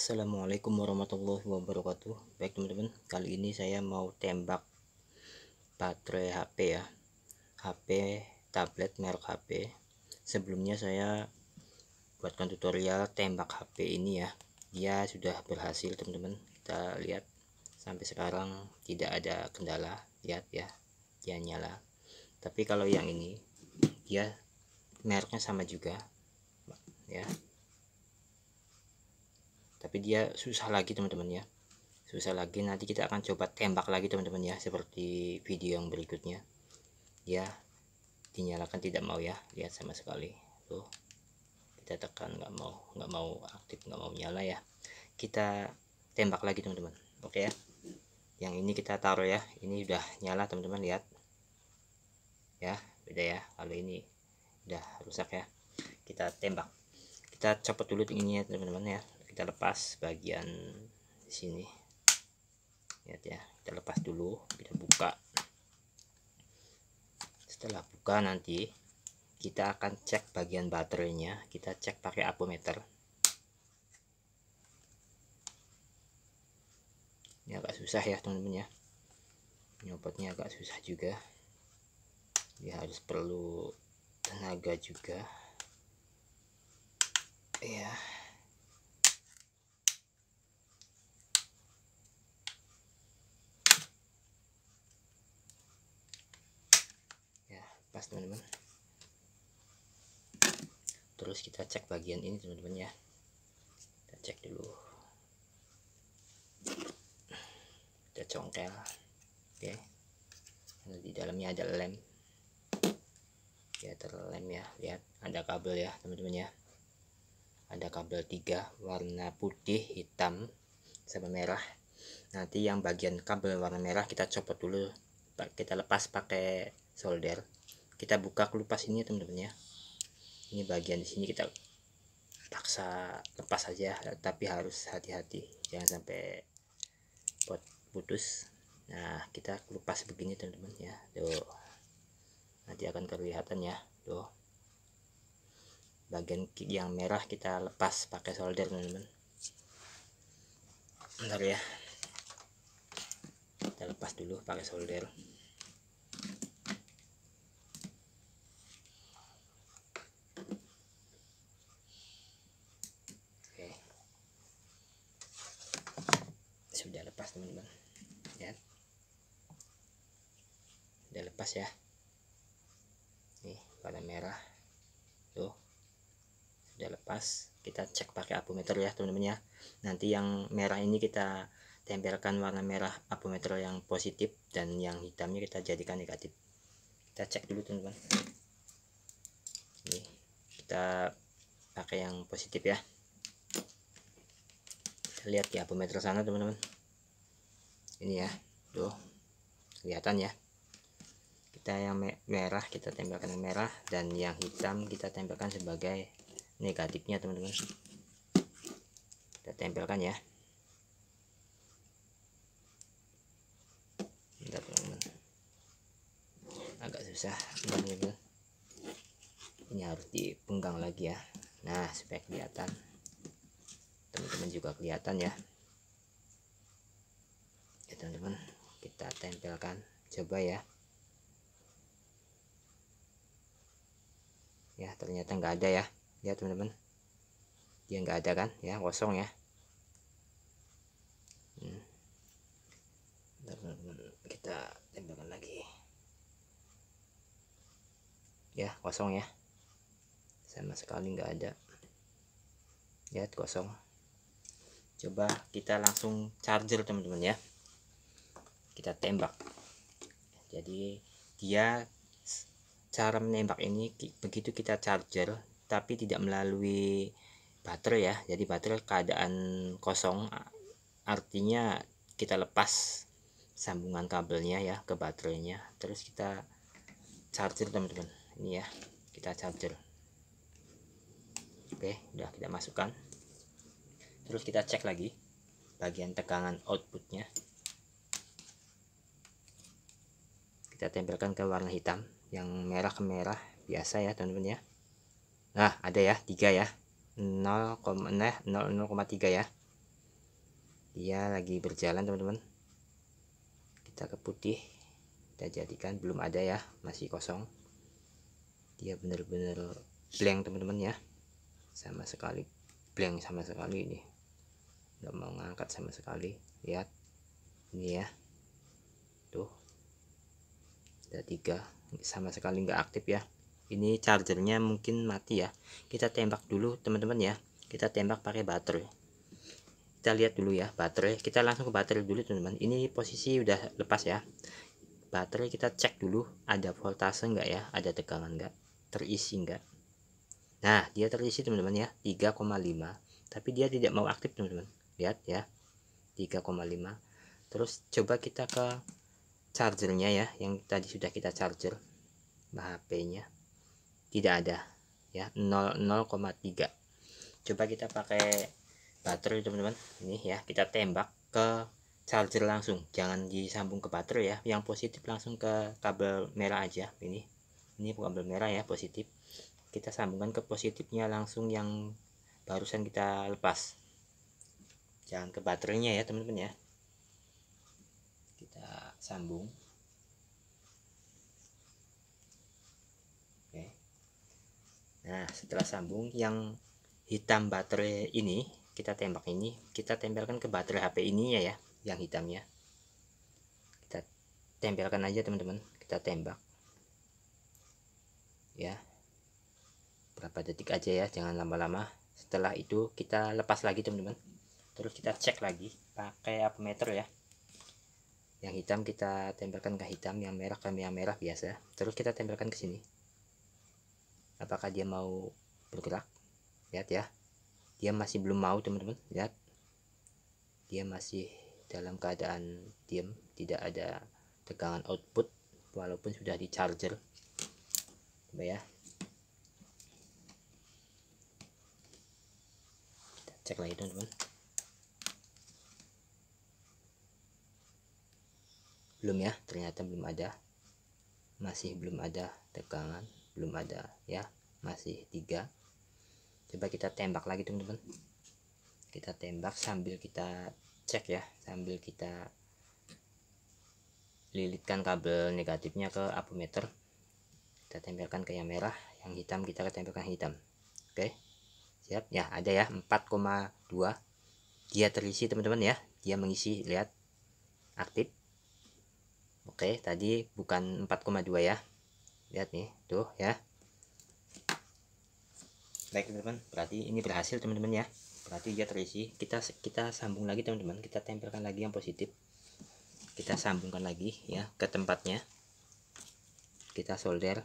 Assalamualaikum warahmatullahi wabarakatuh. Baik teman-teman Kali ini saya mau tembak Baterai HP ya. HP tablet merek HP Sebelumnya saya Buatkan tutorial tembak HP ini ya. Dia sudah berhasil teman-teman. Kita lihat. Sampai sekarang tidak ada kendala. Lihat ya Dia nyala. Tapi kalau yang ini Dia mereknya sama juga Ya tapi dia susah lagi teman-teman ya. Susah lagi. Nanti kita akan coba tembak lagi teman-teman ya seperti video yang berikutnya. Ya dinyalakan tidak mau ya. Lihat sama sekali. Tuh kita tekan nggak mau nggak mau aktif nggak mau nyala ya. Kita tembak lagi teman-teman. Oke ya. Yang ini kita taruh ya. Ini udah nyala teman-teman lihat. Ya beda ya. Kalau ini udah rusak ya. Kita tembak. Kita copot dulu ininya teman-teman ya kita lepas bagian sini. Lihat ya kita lepas dulu kita buka. Setelah buka nanti kita akan cek bagian baterainya. Kita cek pakai apometer. Ini agak susah ya teman-teman ya. Nyopotnya agak susah juga. Dia harus perlu tenaga juga. Ya pas teman-teman. Terus kita cek bagian ini teman-teman ya. Kita cek dulu. Kita congkel. Oke. Di dalamnya ada lem. Ya terlem ya. Lihat ada kabel ya teman-teman ya. Ada kabel tiga warna putih hitam sama merah. Nanti yang bagian kabel warna merah kita copot dulu. Kita lepas pakai solder kita buka kelupas ini teman-teman ya. Ini bagian di sini kita paksa lepas saja tapi harus hati-hati. Jangan sampai pot putus. Nah kita kelupas begini teman-teman ya. Tuh. Nanti akan kelihatan ya. Tuh. Bagian yang merah kita lepas pakai solder teman-teman. Bentar ya. Kita lepas dulu pakai solder sudah lepas teman-teman ya sudah lepas ya. Nih warna merah. Tuh. Sudah lepas. Kita cek pakai apometer ya teman-teman ya. Nanti yang merah ini kita tempelkan warna merah apometer yang positif dan yang hitamnya kita jadikan negatif. Kita cek dulu teman-teman. Ini kita pakai yang positif ya. Kita lihat di apometer sana teman-teman. Ini ya tuh. Kelihatan ya kita yang merah kita tempelkan yang merah dan yang hitam kita tempelkan sebagai negatifnya teman-teman. Kita tempelkan ya. Bentar, teman-teman. Agak susah ini harus dipenggang lagi ya. Nah supaya kelihatan. Teman-teman juga kelihatan ya. Ya teman-teman kita tempelkan. Coba ya ya ternyata nggak ada ya. Ya teman-teman. Dia nggak ada kan? Ya kosong ya. Hmm. kita tempelkan lagi. Ya kosong ya. Sama sekali nggak ada. Ya kosong. Coba kita langsung charger teman-teman ya. Kita tembak. Jadi dia cara menembak ini begitu kita charger tapi tidak melalui baterai ya. Jadi baterai keadaan kosong artinya kita lepas sambungan kabelnya ya ke baterainya. Terus kita charger teman-teman. Ini ya kita charger. Oke udah kita masukkan. Terus kita cek lagi bagian tegangan outputnya. Kita tempelkan ke warna hitam yang merah ke merah biasa ya teman-teman ya. Nah ada ya tiga ya. 0,3 ya. Dia lagi berjalan teman-teman. Kita ke putih. Kita jadikan belum ada ya masih kosong. Dia bener-bener blank teman-teman ya. Sama sekali blank sama sekali ini. Nggak mau ngangkat sama sekali. Lihat ini ya. Tuh ada tiga sama sekali nggak aktif ya. Ini chargernya mungkin mati ya. Kita tembak dulu teman-teman ya. Kita tembak pakai baterai. Kita lihat dulu ya baterai. Kita langsung ke baterai dulu teman-teman. Ini posisi udah lepas ya. Baterai kita cek dulu ada voltase enggak ya? Ada tegangan enggak terisi enggak nah dia terisi teman-teman ya. 3,5 tapi dia tidak mau aktif teman-teman. Lihat ya. 3,5 terus coba kita ke chargernya ya yang tadi sudah kita charger HP nya tidak ada ya 0,3 coba kita pakai baterai teman-teman. Ini ya kita tembak ke charger langsung. Jangan disambung ke baterai ya yang positif langsung ke kabel merah aja. Ini ini kabel merah ya positif. Kita sambungkan ke positifnya langsung yang barusan kita lepas. Jangan ke baterainya ya teman-teman ya sambung. Oke. Nah setelah sambung yang hitam baterai ini kita tembak ini kita tempelkan ke baterai HP ini ya ya yang hitamnya. Kita tempelkan aja teman-teman. Kita tembak. Ya. Berapa detik aja ya jangan lama-lama. Setelah itu kita lepas lagi teman-teman. Terus kita cek lagi pakai meter ya yang hitam kita tempelkan ke hitam yang merah ke yang merah biasa. Terus kita tempelkan ke sini. Apakah dia mau bergerak? Lihat ya. Dia masih belum mau teman-teman. Lihat. Dia masih dalam keadaan diam. Tidak ada tegangan output walaupun sudah di charger. Coba ya. Kita cek lagi teman-teman belum ya ternyata belum ada. Masih belum ada tegangan belum ada ya masih tiga. Coba kita tembak lagi teman-teman. Kita tembak sambil kita cek ya sambil kita lilitkan kabel negatifnya ke apometer. Kita tempelkan ke yang merah yang hitam kita tempelkan hitam. Oke siap? Ya ada ya 4,2 dia terisi teman-teman ya. Dia mengisi lihat aktif oke tadi bukan 4,2 ya. Lihat nih tuh ya. Baik teman-teman. Berarti ini berhasil teman-teman ya. Berarti dia terisi. Kita kita sambung lagi teman-teman. Kita tempelkan lagi yang positif. Kita sambungkan lagi ya ke tempatnya. Kita solder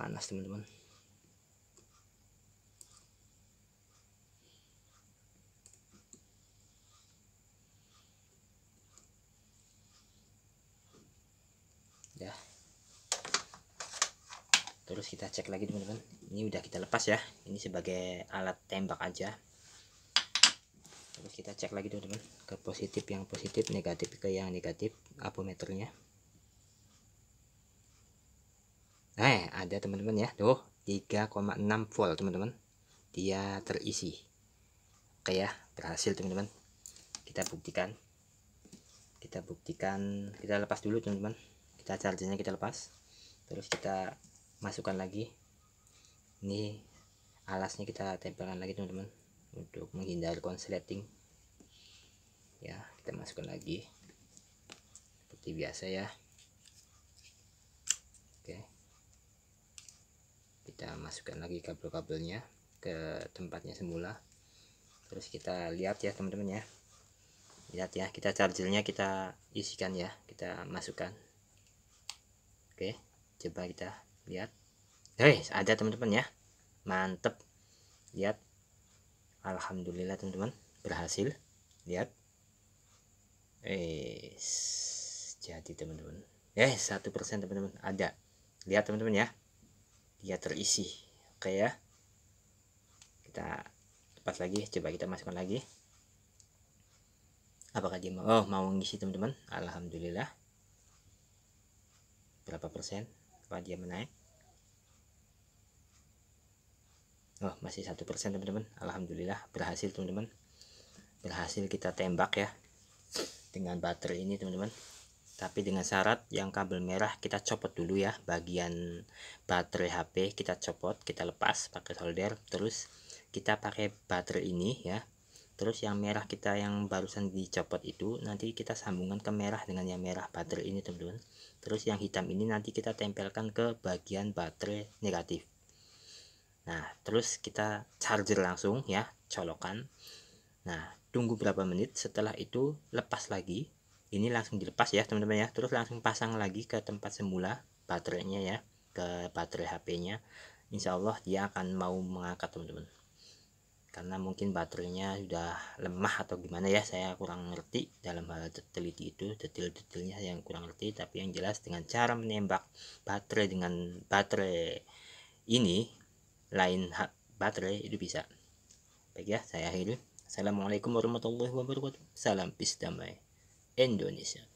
panas teman-teman. Ya. Terus kita cek lagi teman-teman. Ini udah kita lepas ya. Ini sebagai alat tembak aja. Terus kita cek lagi teman-teman ke positif yang positif negatif ke yang negatif apometernya nah ada teman-teman ya. Tuh 3,6 volt teman-teman. Dia terisi. Oke ya. Berhasil teman-teman. Kita buktikan. Kita buktikan. Kita lepas dulu teman-teman. Kita chargernya kita lepas. Terus kita masukkan lagi. Ini alasnya kita tempelkan lagi teman-teman untuk menghindari konsleting. Ya kita masukkan lagi. Seperti biasa ya oke kita masukkan lagi kabel-kabelnya ke tempatnya semula. Terus kita lihat ya teman-teman ya. Lihat ya kita chargernya kita isikan ya kita masukkan. Oke coba kita lihat. Hei ada teman-teman ya. Mantep. Lihat. Alhamdulillah teman-teman. Berhasil. Lihat. Eh jadi teman-teman. Eh satu persen teman-teman. Ada. Lihat teman-teman ya dia terisi oke ya. Kita lepas lagi coba kita masukkan lagi. Apakah dia mau oh mau ngisi teman-teman? Alhamdulillah. Berapa persen? Apa dia menaik? Oh masih satu persen teman-teman. Alhamdulillah berhasil teman-teman. Berhasil kita tembak ya dengan baterai ini teman-teman tapi dengan syarat yang kabel merah kita copot dulu ya bagian baterai HP kita copot kita lepas pakai solder terus kita pakai baterai ini ya. Terus yang merah kita yang barusan dicopot itu nanti kita sambungkan ke merah dengan yang merah baterai ini teman-teman. Terus yang hitam ini nanti kita tempelkan ke bagian baterai negatif. Nah terus kita charger langsung ya colokan. Nah tunggu berapa menit setelah itu lepas lagi ini langsung dilepas ya teman-teman ya. Terus langsung pasang lagi ke tempat semula baterainya ya ke baterai HP-nya Insya Allah dia akan mau mengangkat teman-teman. Karena mungkin baterainya sudah lemah atau gimana ya saya kurang ngerti dalam hal teliti itu. Detail-detailnya yang kurang ngerti tapi yang jelas dengan cara menembak baterai dengan baterai ini lain baterai itu bisa. Baik ya saya akhiri. Assalamualaikum warahmatullahi wabarakatuh. Salam peace damai 遠慮にしない。